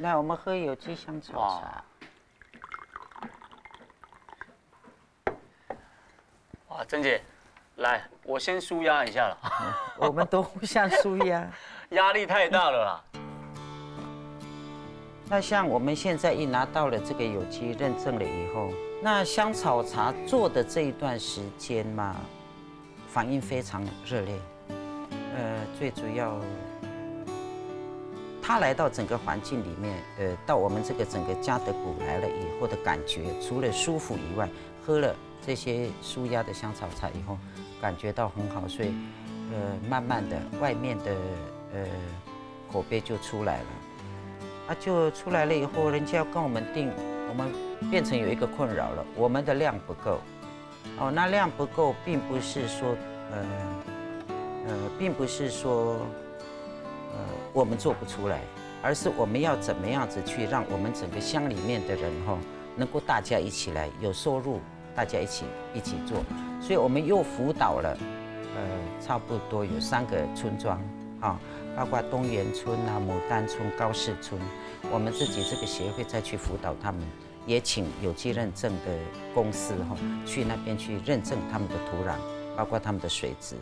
来，我们喝有机香草茶。哇，珍姐，来，我先舒压一下了。我们都互相舒压，压力太大了啦。那像我们现在一拿到了这个有机认证了以后，那香草茶做的这一段时间嘛，反应非常热烈。呃，最主要，他来到整个环境里面，呃，到我们这个整个加德谷来了以后的感觉，除了舒服以外，喝了这些舒压的香草茶以后，感觉到很好，所以，呃，慢慢的外面的呃口碑就出来了。啊，就出来了以后，人家要跟我们订，我们变成有一个困扰了，我们的量不够。哦，那量不够，并不是说，呃，呃，并不是说，呃，我们做不出来，而是我们要怎么样子去让我们整个乡里面的人哈，能够大家一起来有收入，大家一起一起做。所以我们又辅导了，呃，差不多有三个村庄，啊。包括东园村啊、牡丹村、高士村，我们自己这个协会再去辅导他们，也请有机认证的公司哈去那边去认证他们的土壤，包括他们的水质。